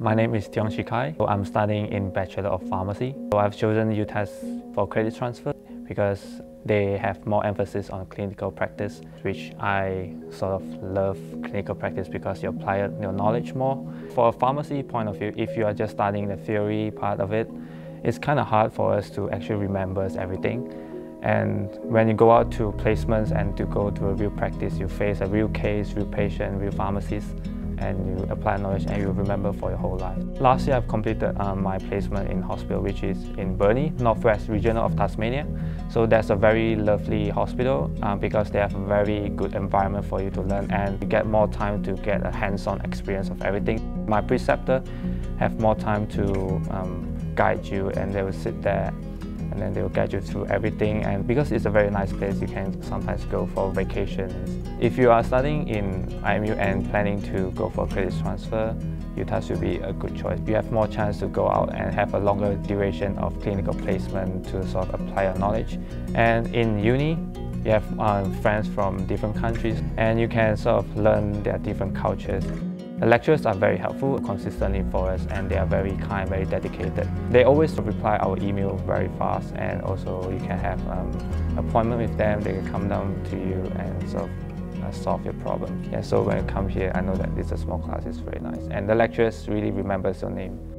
My name is Tiong Chi Kai. I'm studying in Bachelor of Pharmacy. So I've chosen UTAS for credit transfer because they have more emphasis on clinical practice, which I sort of love clinical practice because you apply your knowledge more. For a pharmacy point of view, if you are just studying the theory part of it, it's kind of hard for us to actually remember everything. And when you go out to placements and to go to a real practice, you face a real case, real patient, real pharmacist, and you apply knowledge and you remember for your whole life. Last year I've completed um, my placement in hospital which is in Burnie, Northwest Regional of Tasmania. So that's a very lovely hospital um, because they have a very good environment for you to learn and you get more time to get a hands-on experience of everything. My preceptor have more time to um, guide you and they will sit there and then they'll guide you through everything and because it's a very nice place you can sometimes go for vacations. If you are studying in IMU and planning to go for credit transfer, UTAS will be a good choice. You have more chance to go out and have a longer duration of clinical placement to sort of apply your knowledge. And in uni, you have um, friends from different countries and you can sort of learn their different cultures. The lecturers are very helpful consistently for us and they are very kind, very dedicated. They always reply our email very fast and also you can have um, appointment with them, they can come down to you and sort of uh, solve your problem. Yeah, so when you come here, I know that this is a small class, it's very nice. And the lecturers really remembers your name.